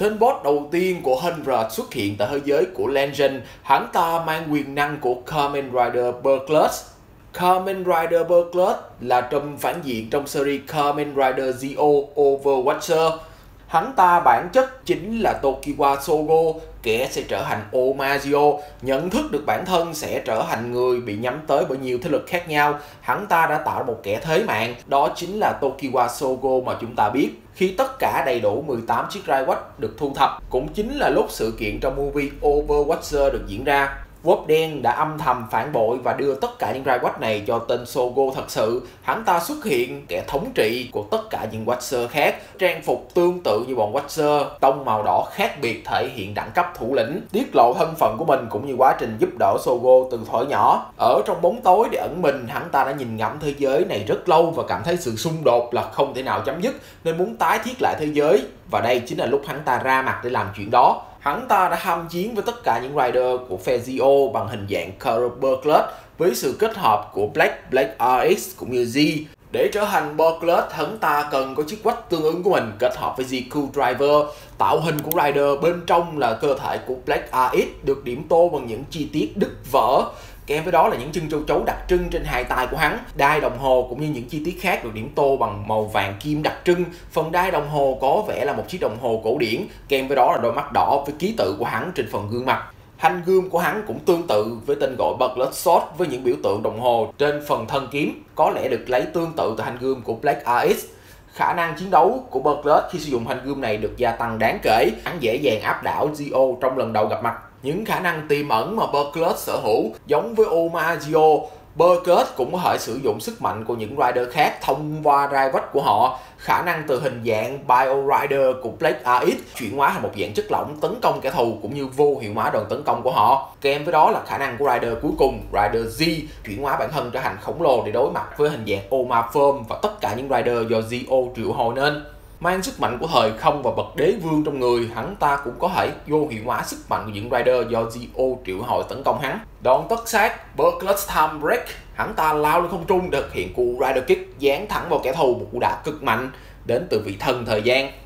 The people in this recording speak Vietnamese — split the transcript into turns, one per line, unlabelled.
Thân boss đầu tiên của Hunrad xuất hiện tại thế giới của Legend, hắn ta mang quyền năng của Kamen Rider Burglass. Kamen Rider Burglass là trùm phản diện trong series Kamen Rider Zio Overwatcher. Hắn ta bản chất chính là Tokiwa Sogo, kẻ sẽ trở thành Omagio, nhận thức được bản thân sẽ trở thành người bị nhắm tới bởi nhiều thế lực khác nhau. Hắn ta đã tạo một kẻ thế mạng, đó chính là Tokiwa Sogo mà chúng ta biết. Khi tất cả đầy đủ 18 chiếc Raiwatch được thu thập, cũng chính là lúc sự kiện trong movie Overwatcher được diễn ra. Wop đen đã âm thầm phản bội và đưa tất cả những Raiwatch này cho tên Sogo thật sự. Hắn ta xuất hiện kẻ thống trị của tất cả những Watcher khác, trang phục tương tự như bọn Watcher, tông màu đỏ khác biệt thể hiện đẳng cấp thủ lĩnh, tiết lộ thân phận của mình cũng như quá trình giúp đỡ Sogo từ thuở nhỏ. Ở trong bóng tối để ẩn mình, hắn ta đã nhìn ngắm thế giới này rất lâu và cảm thấy sự xung đột là không thể nào chấm dứt nên muốn tái thiết lại thế giới và đây chính là lúc hắn ta ra mặt để làm chuyện đó hắn ta đã ham chiến với tất cả những rider của Fezio bằng hình dạng Kerberclut với sự kết hợp của Black, Black RX cũng như Z. Để trở thành Berklut, hắn ta cần có chiếc quách tương ứng của mình kết hợp với GQ Driver. Tạo hình của Rider bên trong là cơ thể của Black RX được điểm tô bằng những chi tiết đứt vỡ. Kèm với đó là những chân châu chấu đặc trưng trên hai tay của hắn. Đai đồng hồ cũng như những chi tiết khác được điểm tô bằng màu vàng kim đặc trưng. Phần đai đồng hồ có vẻ là một chiếc đồng hồ cổ điển. Kèm với đó là đôi mắt đỏ với ký tự của hắn trên phần gương mặt. Thanh gươm của hắn cũng tương tự với tên gọi Bloodshot Sword với những biểu tượng đồng hồ trên phần thân kiếm, có lẽ được lấy tương tự từ thanh gươm của Black RX. Khả năng chiến đấu của Bucklet khi sử dụng thanh gươm này được gia tăng đáng kể, hắn dễ dàng áp đảo Zio trong lần đầu gặp mặt những khả năng tiềm ẩn mà Berkeley sở hữu giống với Omagio Berkeley cũng có thể sử dụng sức mạnh của những rider khác thông qua rai vách của họ. Khả năng từ hình dạng Bio Rider của Blake RX chuyển hóa thành một dạng chất lỏng tấn công kẻ thù cũng như vô hiệu hóa đòn tấn công của họ. Kèm với đó là khả năng của Rider cuối cùng, Rider Z, chuyển hóa bản thân trở thành khổng lồ để đối mặt với hình dạng Oma Firm và tất cả những Rider do Zio triệu hồi nên mang sức mạnh của thời không và bậc đế vương trong người, hắn ta cũng có thể vô hiệu hóa sức mạnh của những rider do Zio triệu hồi tấn công hắn. Đòn tất sát Burglars Time Break, hắn ta lao lên không trung, thực hiện cú rider kick, dán thẳng vào kẻ thù, một cú đá cực mạnh đến từ vị thần thời gian.